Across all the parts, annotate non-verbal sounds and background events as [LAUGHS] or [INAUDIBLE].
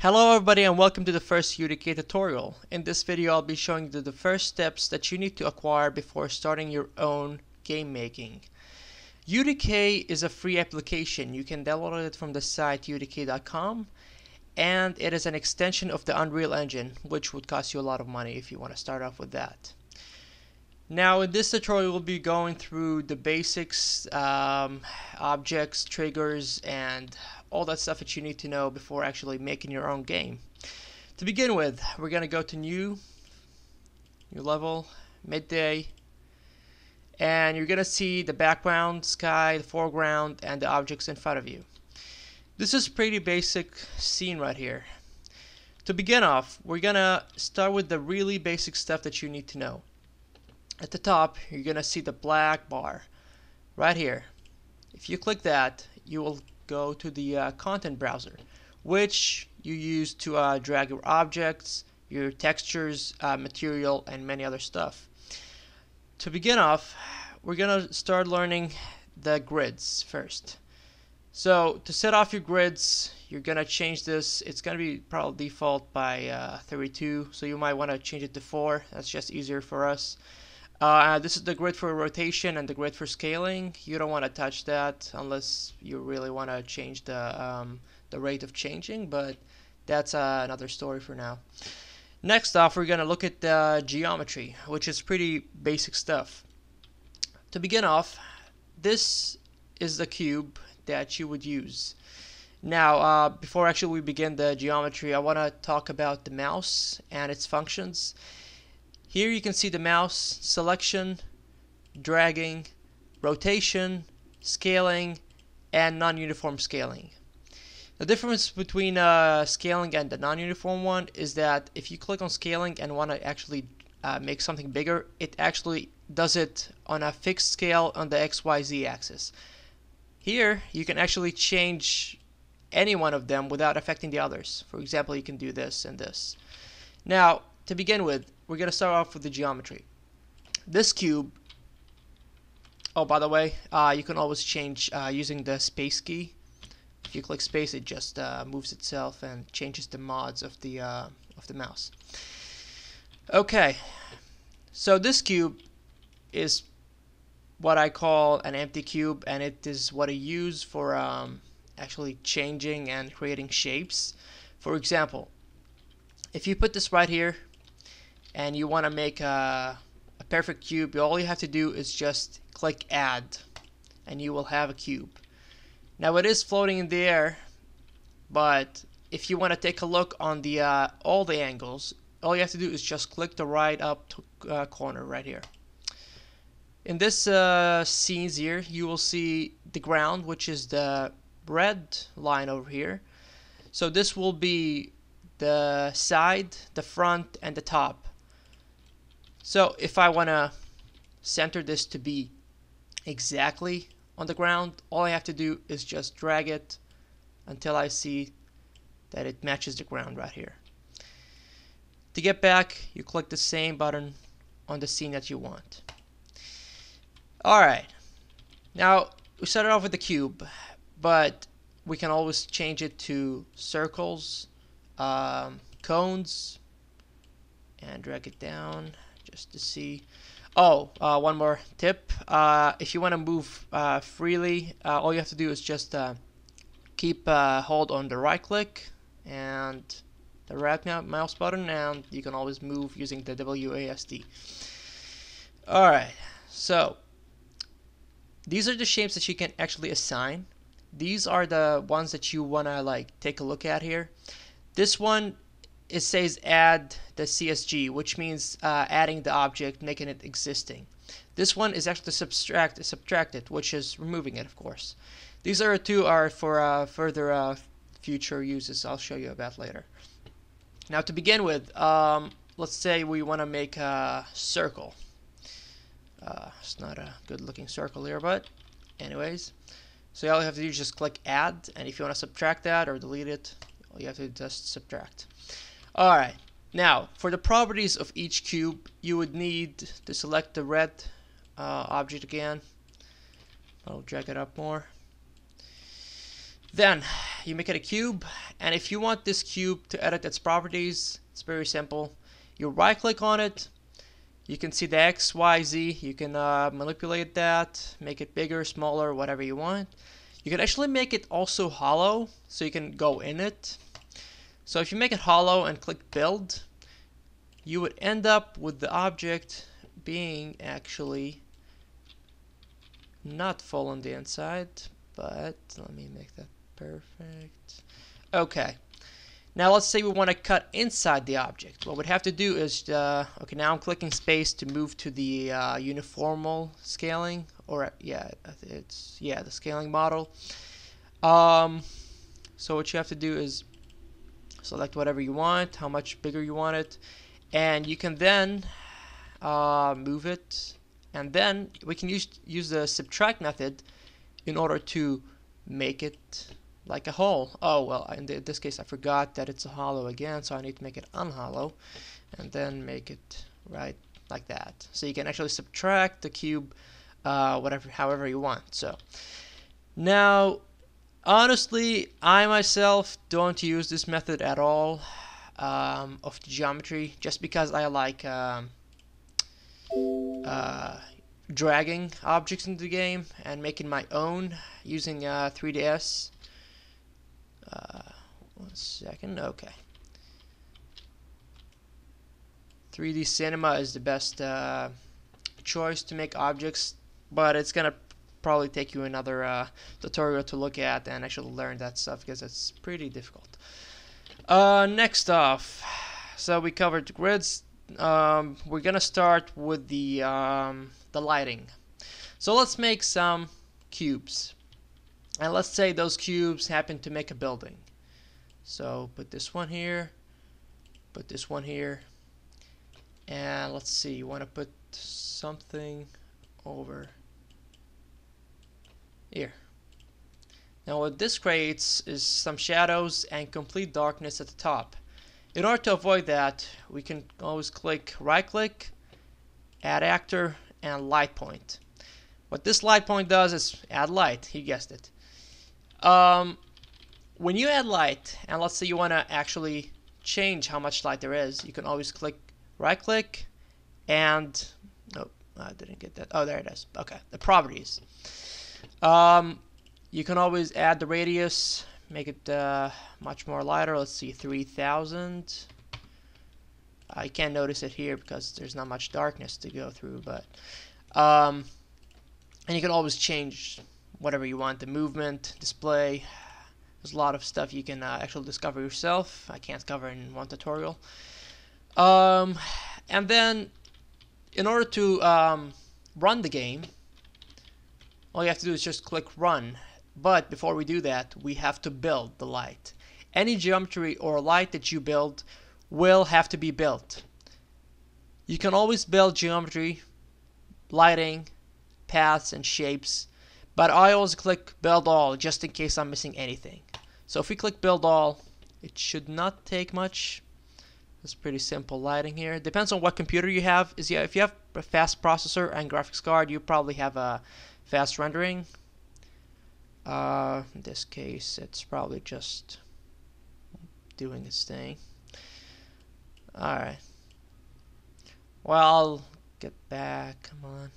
Hello everybody and welcome to the first UDK tutorial. In this video I'll be showing you the first steps that you need to acquire before starting your own game making. UDK is a free application. You can download it from the site udk.com and it is an extension of the Unreal Engine which would cost you a lot of money if you want to start off with that. Now in this tutorial we'll be going through the basics, um, objects, triggers, and all that stuff that you need to know before actually making your own game. To begin with, we're going to go to new, new level, midday, and you're going to see the background, sky, the foreground, and the objects in front of you. This is pretty basic scene right here. To begin off, we're going to start with the really basic stuff that you need to know. At the top, you're going to see the black bar right here. If you click that, you will go to the uh, content browser, which you use to uh, drag your objects, your textures, uh, material, and many other stuff. To begin off, we're going to start learning the grids first. So to set off your grids, you're going to change this. It's going to be probably default by uh, 32, so you might want to change it to 4. That's just easier for us. Uh, this is the grid for rotation and the grid for scaling. You don't want to touch that unless you really want to change the, um, the rate of changing, but that's uh, another story for now. Next off, we're going to look at the geometry, which is pretty basic stuff. To begin off, this is the cube that you would use. Now, uh, before actually we begin the geometry, I want to talk about the mouse and its functions. Here you can see the mouse selection, dragging, rotation, scaling, and non-uniform scaling. The difference between uh, scaling and the non-uniform one is that if you click on scaling and want to actually uh, make something bigger, it actually does it on a fixed scale on the XYZ axis. Here, you can actually change any one of them without affecting the others. For example, you can do this and this. Now, to begin with, we're going to start off with the geometry. This cube, oh by the way, uh, you can always change uh, using the space key. If you click space, it just uh, moves itself and changes the mods of the uh, of the mouse. Okay, so this cube is what I call an empty cube, and it is what I use for um, actually changing and creating shapes. For example, if you put this right here and you want to make a, a perfect cube, all you have to do is just click add and you will have a cube. Now it is floating in the air, but if you want to take a look on the uh, all the angles, all you have to do is just click the right up uh, corner right here. In this uh, scenes here, you will see the ground, which is the red line over here. So this will be the side, the front, and the top. So if I want to center this to be exactly on the ground, all I have to do is just drag it until I see that it matches the ground right here. To get back, you click the same button on the scene that you want. Alright, now we started off with the cube, but we can always change it to circles, um, cones, and drag it down just to see. Oh, uh, one more tip. Uh, if you want to move uh, freely, uh, all you have to do is just uh, keep uh, hold on the right click and the right mouse button and you can always move using the WASD. Alright, so these are the shapes that you can actually assign. These are the ones that you want to like take a look at here. This one it says add the CSG, which means uh, adding the object, making it existing. This one is actually subtract subtracted, which is removing it, of course. These are two are for uh, further uh, future uses. I'll show you about later. Now, to begin with, um, let's say we want to make a circle. Uh, it's not a good-looking circle here, but anyways. So all you have to do is just click add, and if you want to subtract that or delete it, all you have to do is just subtract. Alright, now for the properties of each cube, you would need to select the red uh, object again. I'll drag it up more. Then you make it a cube, and if you want this cube to edit its properties, it's very simple. You right click on it, you can see the X, Y, Z, you can uh, manipulate that, make it bigger, smaller, whatever you want. You can actually make it also hollow, so you can go in it. So if you make it hollow and click build, you would end up with the object being actually not full on the inside, but let me make that perfect. Okay. Now let's say we want to cut inside the object. What we'd have to do is, uh, okay, now I'm clicking space to move to the uh, uniformal scaling, or yeah, it's yeah the scaling model. Um, so what you have to do is select whatever you want, how much bigger you want it, and you can then uh, move it, and then we can use use the subtract method in order to make it like a hole. Oh, well, in, the, this case I forgot that it's a hollow again, so I need to make it unhollow, and then make it right like that. So you can actually subtract the cube uh, whatever, however you want. So now, honestly, I myself don't use this method at all um, of the geometry, just because I like um, uh, dragging objects into the game and making my own using uh, 3ds. Uh, one second, okay. 3D Cinema is the best uh, choice to make objects, but it's gonna probably take you another uh, tutorial to look at and actually learn that stuff because it's pretty difficult. Uh, next off, so we covered grids. Um, we're gonna start with the um, the lighting. So let's make some cubes. And let's say those cubes happen to make a building. So put this one here, put this one here, and let's see, you want to put something over here. Now what this creates is some shadows and complete darkness at the top. In order to avoid that, we can always click right click, add actor, and light point. What this light point does is add light, you guessed it. Um, when you add light, and let's say you want to actually change how much light there is, you can always click right click and nope, I didn't get that. Oh, there it is. Okay, the properties. Um, you can always add the radius, make it uh, much more lighter. Let's see, 3000. I can't notice it here because there's not much darkness to go through, but um, and you can always change whatever you want, the movement, display. There's a lot of stuff you can uh, actually discover yourself. I can't cover in one tutorial. Um, and then, in order to um, run the game, all you have to do is just click run. But before we do that, we have to build the light. Any geometry or light that you build will have to be built. You can always build geometry, lighting, paths, and shapes but I always click build all just in case I'm missing anything. So if we click build all, it should not take much. It's pretty simple lighting here. Depends on what computer you have. Is yeah, if you have a fast processor and graphics card, you probably have a fast rendering. Uh, in this case, it's probably just doing its thing. Alright. Well, I'll get back. Come on.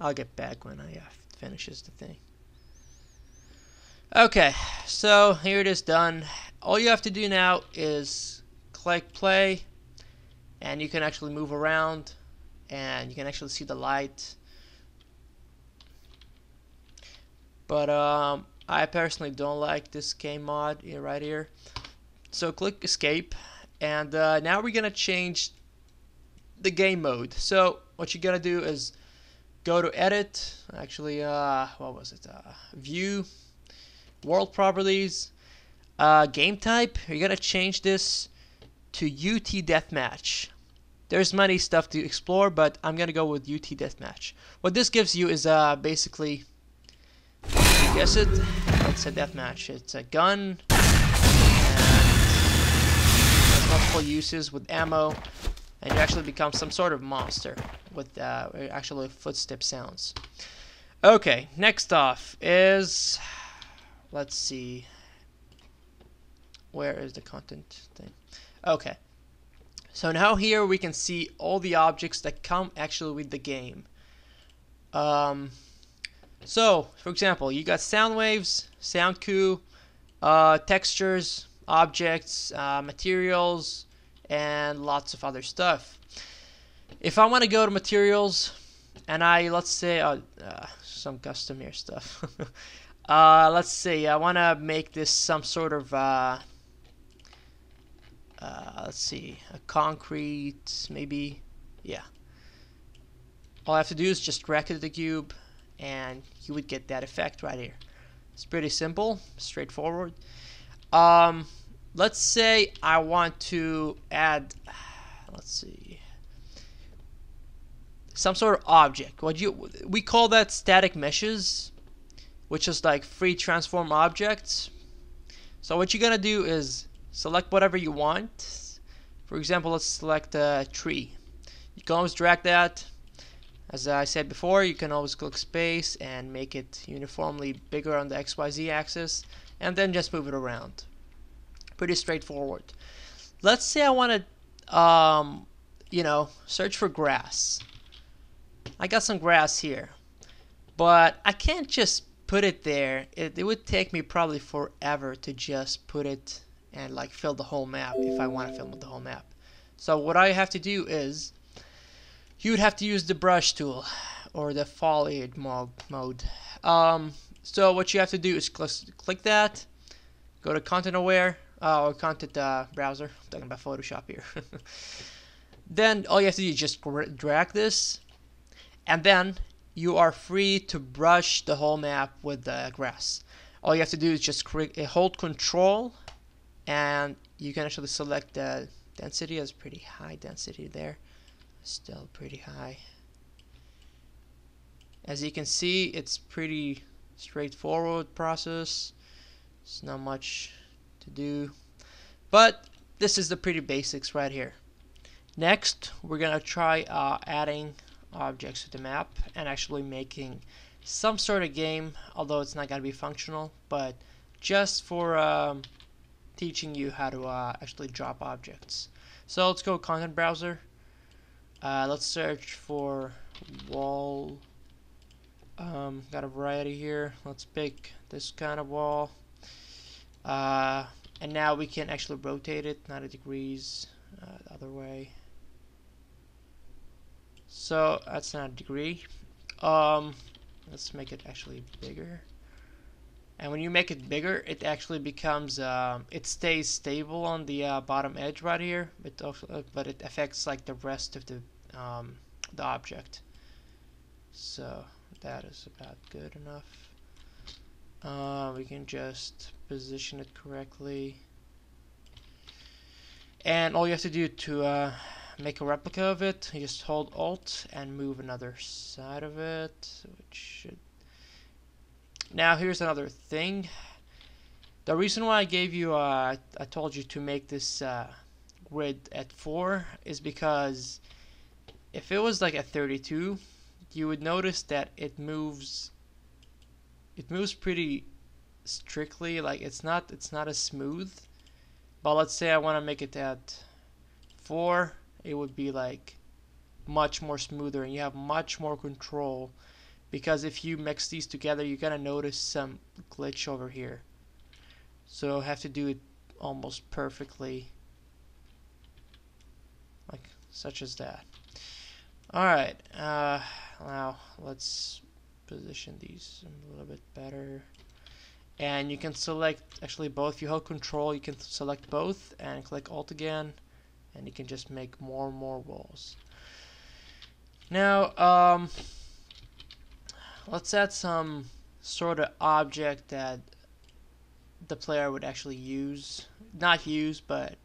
I'll get back when I uh, finishes the thing. Okay, so here it is done. All you have to do now is click play, and you can actually move around, and you can actually see the light. But um, I personally don't like this game mod right here. So click escape, and uh, now we're gonna change the game mode. So what you're gonna do is go to edit actually uh, what was it uh, view world properties uh, game type you're gonna change this to UT deathmatch there's many stuff to explore but I'm gonna go with UT deathmatch what this gives you is uh, basically guess it it's a deathmatch it's a gun and multiple uses with ammo and you actually become some sort of monster with uh, actually footstep sounds. Okay, next off is let's see. Where is the content thing? Okay. So now here we can see all the objects that come actually with the game. Um, so, for example, you got sound waves, sound cue, uh, textures, objects, uh, materials, and lots of other stuff. If I want to go to materials, and I, let's say, uh, uh some custom here stuff. [LAUGHS] uh, let's see, I want to make this some sort of, uh, uh, let's see, a concrete, maybe, yeah. All I have to do is just it the cube, and you would get that effect right here. It's pretty simple, straightforward. Um, let's say I want to add, [SIGHS] let's see, some sort of object. What you we call that static meshes, which is like free transform objects. So what you're gonna do is select whatever you want. For example, let's select a tree. You can always drag that. As I said before, you can always click space and make it uniformly bigger on the XYZ axis and then just move it around. Pretty straightforward. Let's say I want to, um, you know, search for grass. I got some grass here. But I can't just put it there. It, it would take me probably forever to just put it and like fill the whole map if I want to fill the whole map. So what I have to do is you would have to use the brush tool or the foliage mode. Um, so what you have to do is cl click that, go to content aware uh, or content uh, browser. I'm talking about Photoshop here. [LAUGHS] then all you have to do is just drag this and then you are free to brush the whole map with the grass. All you have to do is just hold control and you can actually select the density as pretty high density there still pretty high as you can see it's pretty straightforward process it's not much to do but this is the pretty basics right here next we're gonna try uh, adding objects to the map and actually making some sort of game, although it's not going to be functional, but just for um, teaching you how to uh, actually drop objects. So let's go content browser. Uh, let's search for wall. Um, got a variety here. Let's pick this kind of wall. Uh, and now we can actually rotate it 90 degrees uh, the other way so that's not a degree um, let's make it actually bigger and when you make it bigger it actually becomes um, it stays stable on the uh, bottom edge right here but, also, uh, but it affects like the rest of the um, the object. So that is about good enough. Uh, we can just position it correctly. And all you have to do to uh, make a replica of it, you just hold Alt and move another side of it. Now here's another thing. The reason why I gave you, uh, I told you to make this uh, grid at 4 is because if it was like at 32, you would notice that it moves, it moves pretty strictly, like it's not, it's not as smooth. But let's say I want to make it at 4 it would be like much more smoother and you have much more control because if you mix these together you're gonna notice some glitch over here. So have to do it almost perfectly like such as that. Alright uh, now let's position these a little bit better. And you can select actually both. If you hold control you can select both and click alt again and you can just make more and more walls. Now, um, let's add some sort of object that the player would actually use. Not use, but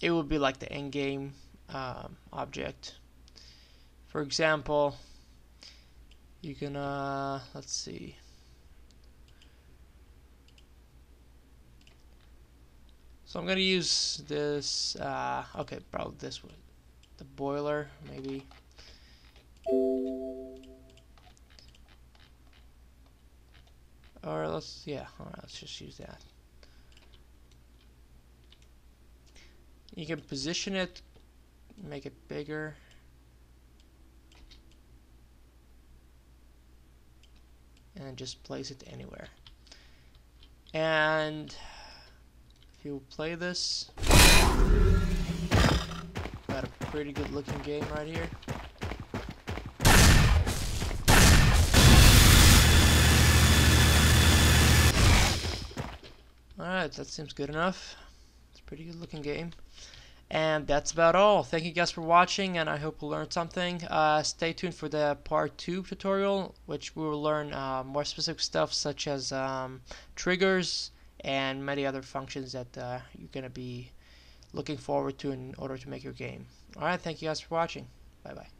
it would be like the end game um, object. For example, you can, uh, let's see. So I'm gonna use this, uh, okay, probably this one, the boiler, maybe. or let's yeah let's just use that. You can position it make it bigger. And just place it anywhere. And if you play this got a pretty good looking game right here Alright, that seems good enough. It's a pretty good looking game. And that's about all. Thank you guys for watching, and I hope you learned something. Uh, stay tuned for the part 2 tutorial, which we will learn uh, more specific stuff such as um, triggers and many other functions that uh, you're going to be looking forward to in order to make your game. Alright, thank you guys for watching. Bye-bye.